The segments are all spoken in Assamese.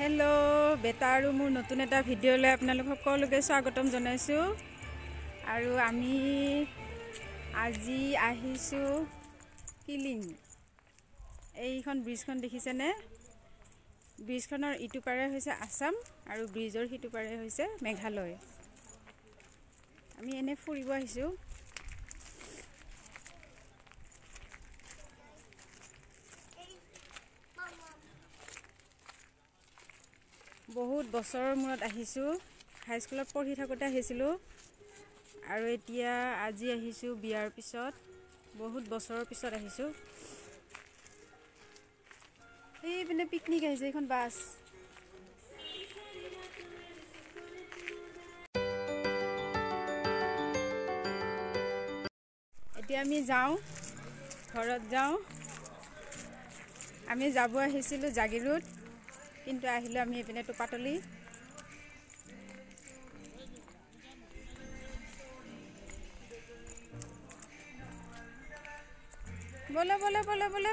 হেল্ল' বেটা আৰু মোৰ নতুন এটা ভিডিঅ'লৈ আপোনালোক সকলোকে স্বাগতম জনাইছোঁ। আৰু আমি আজি আহিছোঁ কিলিং। এইখন ব্ৰিজখন দেখিছেনে? ব্ৰিজখনৰ ইটো পাৰে হৈছে আছাম আৰু ব্ৰিজৰ সিটো পাৰে হৈছে মেঘালয়। আমি এনেই ফুৰিব আহিছোঁ। বহুত বছৰৰ মূৰত আহিছোঁ। হাইস্কুলত পঢ়ি থাকোঁতে আহিছিলোঁ। আৰু এতিয়া আজি আহিছোঁ বিয়াৰ পিছত। বহুত বছৰৰ পিছত আহিছোঁ। এইপিনে পিকনিক আহিছে এইখন বাছ। এতিয়া আমি যাওঁ ঘৰত যাওঁ। আমি যাব আহিছিলোঁ জাগিৰোড কিন্তু আহিলো আমি এইপিনে টোপাতলি বলে বলে বলে বলে।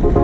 Thank